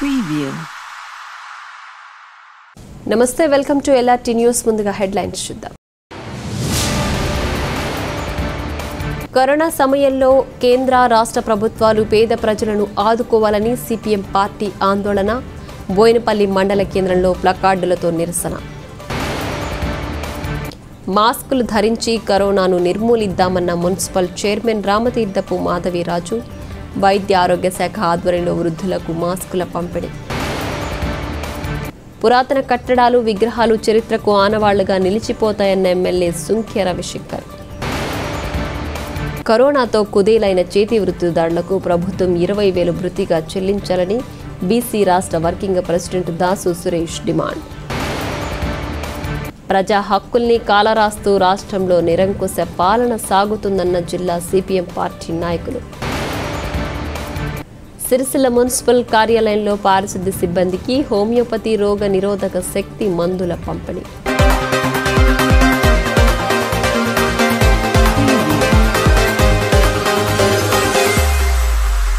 Preview నమస్తే welcome to LRT news. ముందుగా headlines చూద్దాం. కరోనా సమయంలో కేంద్ర రాష్ట్ర ప్రభుత్వాలు పేద ప్రజలను ఆదుకోవాలని సిపిఎం పార్టీ ఆందోళన బోయినపల్లి మండల కేంద్రంలో ప్లకార్డులతో నిరసన. మాస్కులు ధరించి కరోనాను నిర్మూలిద్దామన్న మున్సిపల్ చైర్మన్ రామతీర్థపు మాధవీరాజు వైద్య ఆరోగ్య శాఖ ఆధ్వర్యంలో వృద్ధులకు మాస్కుల పంపిణీ. పురాతన కట్టడాలు విగ్రహాలు చరిత్రకు ఆనవాళ్ళుగా నిలిచిపోతాయన్న ఎమ్మెల్యే సుంఖ్య రవిశంకర్. కరోనాతో కుదేలైన చేతి వృత్తిదారులకు ప్రభుత్వం ఇరవై వేలు భృతిగా చెల్లించాలని బీసీ రాష్ట్ర working president Dasu Suresh demand. ప్రజా హక్కుల్ని కాలరాస్తూ రాష్ట్రంలో నిరంకుశ పాలన సాగుతుందన్న జిల్లా సిపిఎం పార్టీ నాయకులు. సిరిసిల్ల మున్సిపల్ కార్యాలయంలో పారిశుద్ధ్య సిబ్బందికి హోమియోపతి రోగ నిరోధక శక్తి మందుల పంపిణీ.